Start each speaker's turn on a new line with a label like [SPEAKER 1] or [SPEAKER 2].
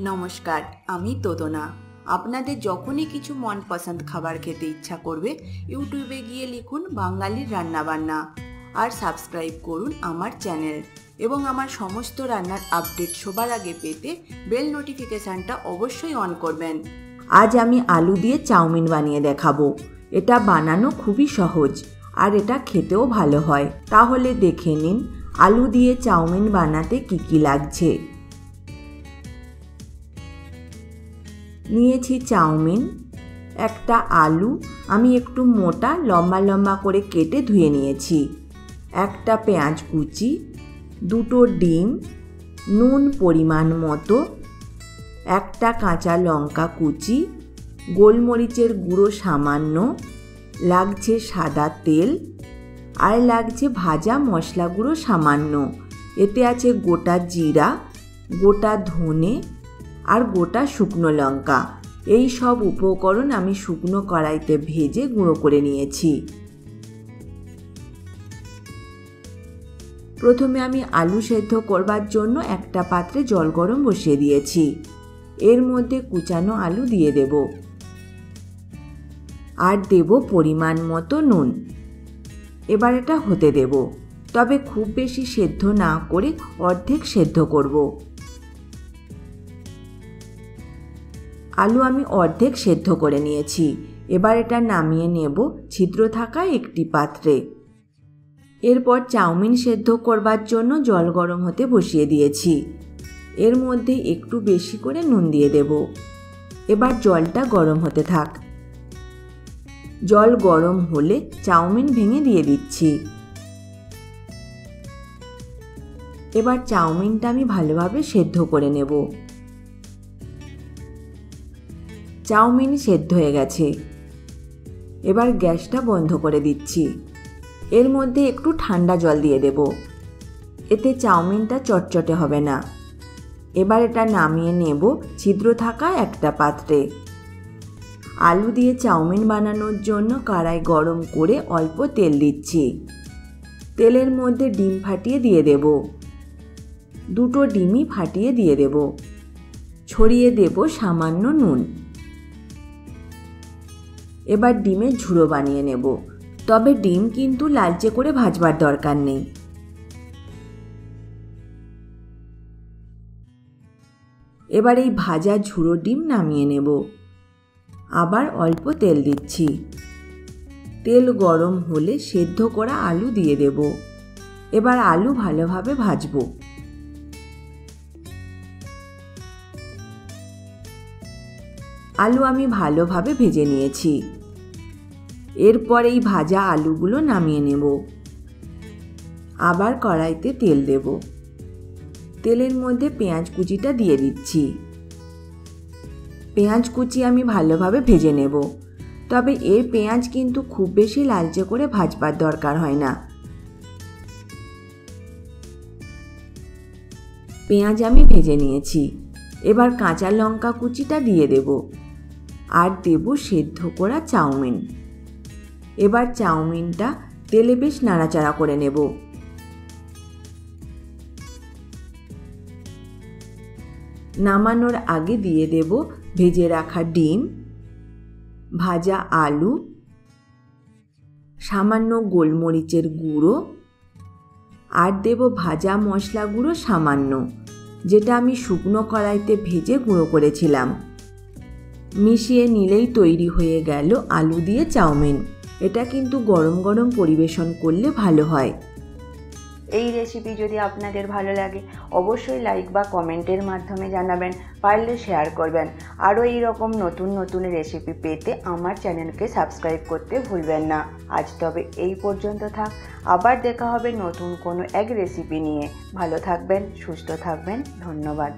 [SPEAKER 1] নমস্কার, আমি তোদনা। আপনাদের যখনই কিছু মন পছন্দ খাবার খেতে ইচ্ছা করবে, ইউটিউবে গিয়ে লিখুন বাঙালির রান্নাবান্না আর সাবস্ক্রাইব করুন আমার চ্যানেল এবং আমার সমস্ত রান্নার আপডেট সবার আগে পেতে বেল নোটিফিকেশানটা অবশ্যই অন করবেন। আজ আমি আলু দিয়ে চাউমিন বানিয়ে দেখাবো। এটা বানানো খুবই সহজ আর এটা খেতেও ভালো হয়। তাহলে দেখে নিন, আলু দিয়ে চাউমিন বানাতে কি কি লাগছে। নিয়েছি চাউমিন, একটা আলু, আমি একটু মোটা, লম্বা লম্বা করে কেটে ধুয়ে নিয়েছি। একটা পেঁয়াজ কুচি, দুটো ডিম, নুন পরিমাণ মতো, একটা কাঁচা লঙ্কা কুচি, গোলমরিচের গুঁড়ো সামান্য, লাগছে সাদা তেল, আর লাগছে ভাজা মশলা গুঁড়ো সামান্য। এতে আছে গোটা জিরা, গোটা ধনে আর গোটা শুকনো লঙ্কা। এই সব উপকরণ আমি শুকনো কড়াইতে ভেজে গুঁড়ো করে নিয়েছি। প্রথমে আমি আলু সেদ্ধ করবার জন্য একটা পাত্রে জল গরম বসিয়ে দিয়েছি। এর মধ্যে কুচানো আলু দিয়ে দেব। আর দেব পরিমাণ মতো নুন। এবার এটা হতে দেব। তবে খুব বেশি সেদ্ধ না করে অর্ধেক সেদ্ধ করব। আলু আমি অর্ধেক সেদ্ধ করে নিয়েছি। এবার এটা নামিয়ে নেব ছিদ্র থাকা একটি পাত্রে। এরপর চাউমিন সেদ্ধ করবার জন্য জল গরম হতে বসিয়ে দিয়েছি। এর মধ্যে একটু বেশি করে নুন দিয়ে দেব। এবার জলটা গরম হতে থাক। জল গরম হলে চাউমিন ভেঙে দিয়ে দিচ্ছি। এবার চাউমিনটা আমি ভালোভাবে সেদ্ধ করে নেব। চাউমিন সেদ্ধ হয়ে গেছে। এবার গ্যাসটা বন্ধ করে দিচ্ছি। এর মধ্যে একটু ঠান্ডা জল দিয়ে দেব। এতে চাউমিনটা চটচটে হবে না। এবার এটা নামিয়ে নেব ছিদ্র থাকা একটা পাত্রে। আলু দিয়ে চাউমিন বানানোর জন্য কড়াই গরম করে অল্প তেল দিচ্ছি। তেলের মধ্যে ডিম ফাটিয়ে দিয়ে দেব। দুটো ডিমই ফাটিয়ে দিয়ে দেব। ছড়িয়ে দেব সামান্য নুন। এবার ডিমের ঝুড়ো বানিয়ে নেব। তবে ডিম কিন্তু লালচে করে ভাজবার দরকার নেই। এবার এই ভাজা ঝুড়ো ডিম নামিয়ে নেব। আবার অল্প তেল দিচ্ছি। তেল গরম হলে সেদ্ধ করা আলু দিয়ে দেব। এবার আলু ভালোভাবে ভাজবো। আলু আমি ভালোভাবে ভেজে নিয়েছি। এরপর এই ভাজা আলুগুলো নামিয়ে নেব। আবার কড়াইতে তেল দেব। তেলের মধ্যে পেঁয়াজ কুচিটা দিয়ে দিচ্ছি। পেঁয়াজ কুচি আমি ভালোভাবে ভেজে নেব। তবে এর পেঁয়াজ কিন্তু খুব বেশি লালচে করে ভাজবার দরকার হয় না। পেঁয়াজ আমি ভেজে নিয়েছি। এবার কাঁচা লঙ্কা কুচিটা দিয়ে দেব। আর দেব সেদ্ধ করা চাউমিন। এবার চাউমিনটা তেলে বেশ নাড়াচাড়া করে নেব। নামানোর আগে দিয়ে দেব ভেজে রাখা ডিম, ভাজা আলু, সামান্য গোলমরিচের গুঁড়ো আর দেব ভাজা মশলা গুঁড়ো সামান্য, যেটা আমি শুকনো কড়াইতে ভেজে গুঁড়ো করেছিলাম। মিশিয়ে নিলেই তৈরি হয়ে গেল আলু দিয়ে চাউমিন। এটা কিন্তু গরম গরম পরিবেশন করলে ভালো হয়।
[SPEAKER 2] এই রেসিপি যদি আপনাদের ভালো লাগে, অবশ্যই লাইক বা কমেন্টের মাধ্যমে জানাবেন পারলে শেয়ার করবেন। আরও এই রকম নতুন নতুন রেসিপি পেতে আমার চ্যানেলকে সাবস্ক্রাইব করতে ভুলবেন না। আজ তবে এই পর্যন্ত থাক, আবার দেখা হবে নতুন কোনো এক রেসিপি নিয়ে। ভালো থাকবেন, সুস্থ থাকবেন, ধন্যবাদ।